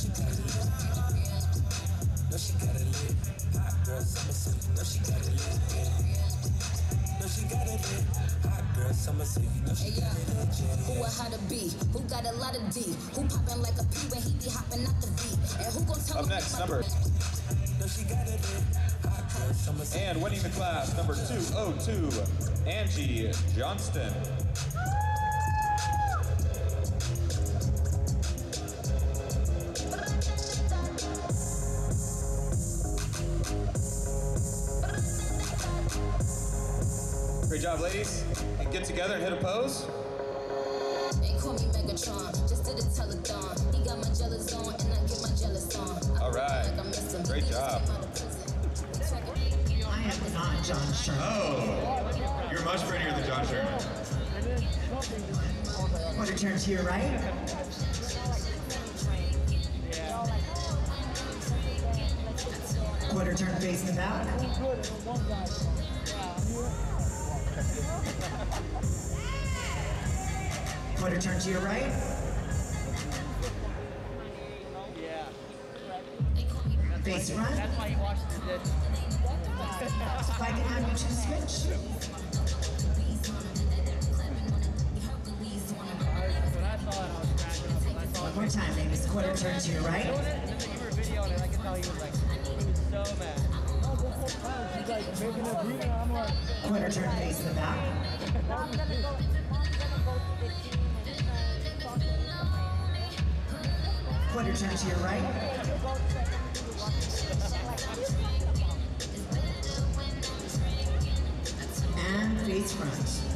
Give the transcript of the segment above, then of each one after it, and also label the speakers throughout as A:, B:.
A: she got it lit. Know she got it lit. Hot girl summer, you know she got it lit. Yeah. Know she got it lit. Hot girl summer, you know she got it lit. Yeah.
B: Who a how to be? Who got a lot of D? Who poppin' like a P when he be hopping out the V? And who gon' tell
C: Up next, number
A: Know she got it lit. Hot girl summer, so
C: and winning the class, number 202, Angie Johnston. Great job, ladies. And get together and hit a pose.
B: They call me Megatron, just did a telethon. He got my jealous on, and I get my jealous on.
C: All right.
B: like I miss him.
C: Great job.
B: came out of prison. We talking-
D: I am not John Sherman.
C: Oh, you're much prettier than John Sherman.
D: Quarter turn to your right. Quarter turn facing back. Quarter turn to your right. Face front. If I can have you switch. One more time, ladies. Quarter turn to your right. Quarter turn facing the back. Quarter turn to your right. And face front.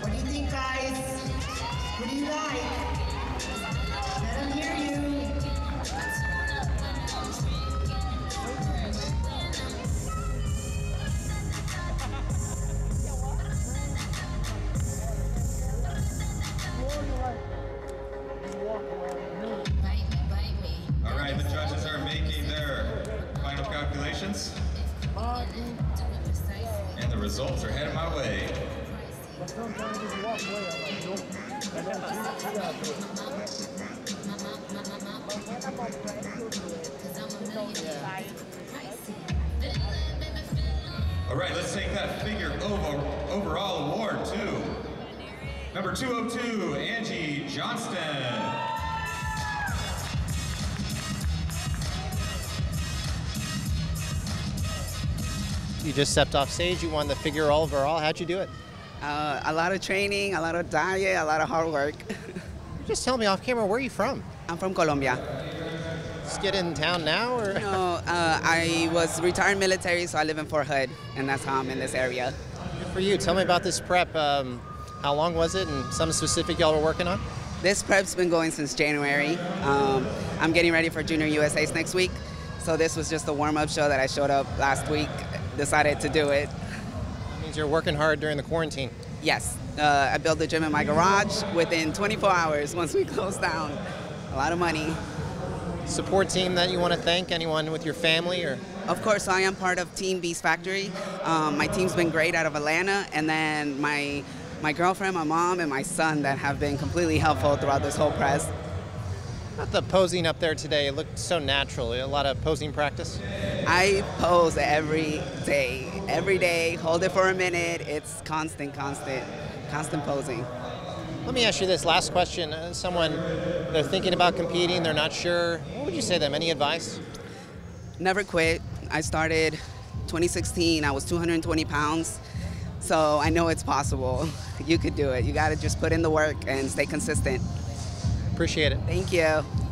D: What do you think, guys? What do you like?
C: Results are headed my way. All right, let's take that figure over, overall award to number 202, Angie Johnston.
E: You just stepped off stage. You won the figure overall. How'd you do it?
F: Uh, a lot of training, a lot of diet, a lot of hard work.
E: Just tell me off camera where are you from?
F: I'm from Colombia.
E: Just get in town now, or
F: No, uh, I was retired military, so I live in Fort Hood, and that's how I'm in this area.
E: Good for you? Tell me about this prep. Um, how long was it, and some specific y'all were working on?
F: This prep's been going since January. Um, I'm getting ready for Junior USA's next week, so this was just a warm-up show that I showed up last week. Decided to do it.
E: That means you're working hard during the quarantine.
F: Yes, uh, I built the gym in my garage within 24 hours once we closed down. A lot of money.
E: Support team that you want to thank? Anyone with your family or?
F: Of course, I am part of Team Beast Factory. Um, my team's been great out of Atlanta, and then my my girlfriend, my mom, and my son that have been completely helpful throughout this whole press.
E: Not the posing up there today. It looked so natural. A lot of posing practice.
F: I pose every day, every day. Hold it for a minute. It's constant, constant, constant posing.
E: Let me ask you this last question. Someone they're thinking about competing, they're not sure. What would you say to them? Any advice?
F: Never quit. I started 2016. I was 220 pounds, so I know it's possible. You could do it. You got to just put in the work and stay consistent.
E: Appreciate it.
F: Thank you.